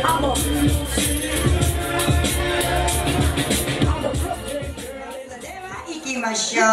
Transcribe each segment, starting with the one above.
ではいきましょう。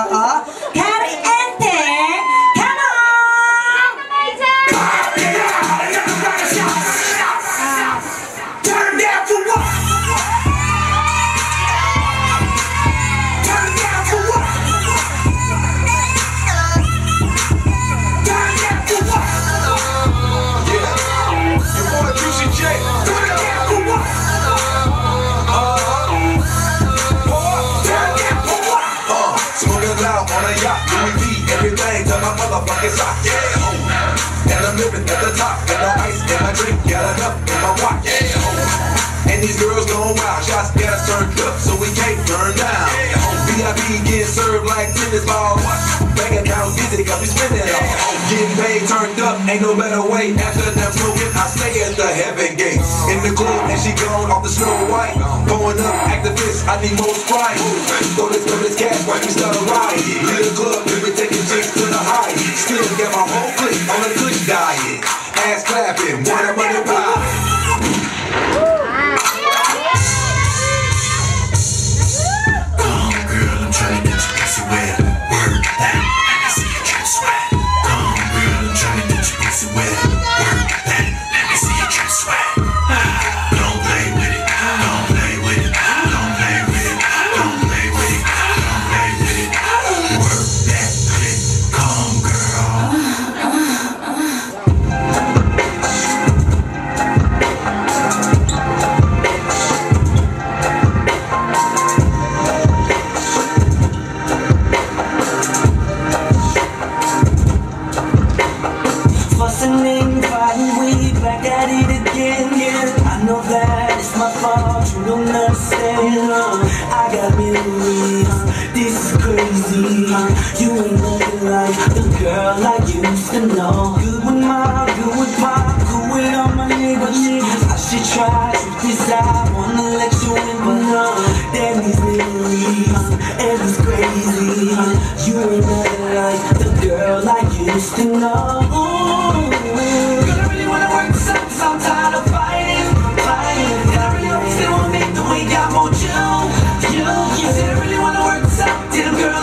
Motherfucking sock, yeah. And I'm living at the top, got no ice in my drink, got enough in my watch, yeah. And these girls going wild, shots got us turned up, so we can't turn down. Yeah. VIP getting served like tennis ball, bank account busy, cause we spend it all. Getting paid, turned up, ain't no better way. After them smoking, I stay at the heaven gate. In the club, and she gone off the snow white. Going up, Actavis, I need more sprite. Throw this, throw this cash, watch me start a ride. My on a good diet. Ass clapping, water money pie. Uh. I got memories, this is crazy. You ain't nothing like the girl I used to know. Good with my, good with pop, good with all my niggas. I should try to decide, wanna let you in, but no. Damn these memories, and it's crazy. You ain't nothing like the girl I used to know.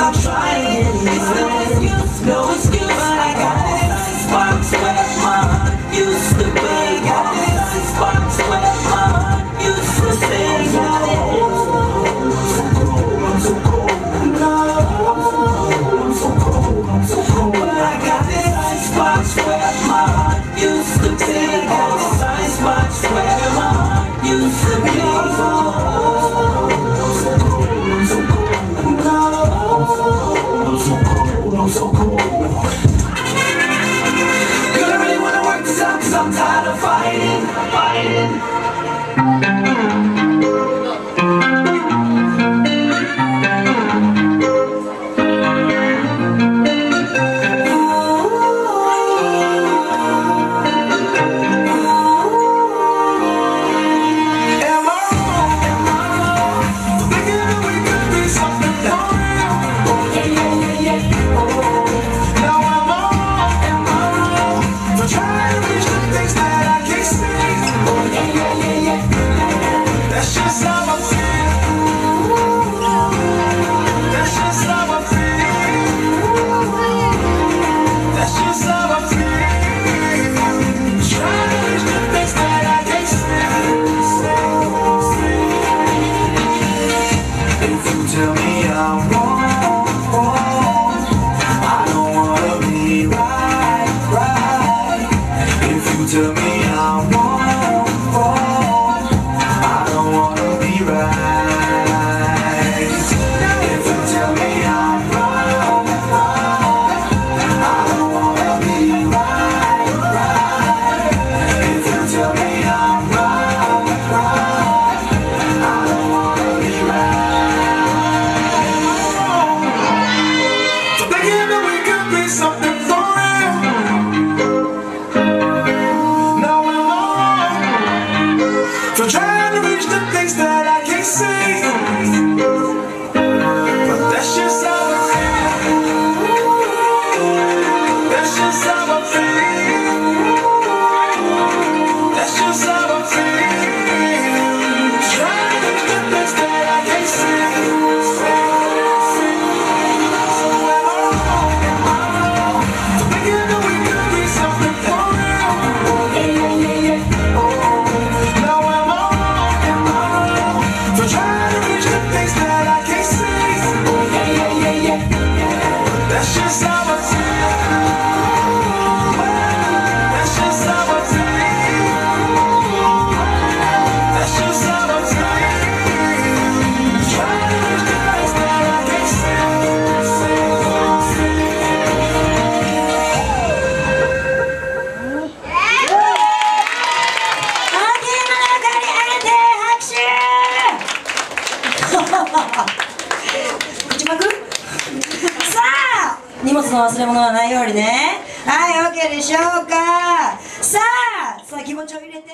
I'm trying. No excuse, but I got it. Icebox where heart used to be. Got it. Icebox where heart used to stay. Got it. This icebox where my heart used to be. Got this icebox where my heart used to be. So cold. 荷物の忘れ物はないようにね。はい OK でしょうか。さあさあ気持ちを入れて